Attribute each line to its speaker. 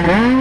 Speaker 1: Mm-hmm.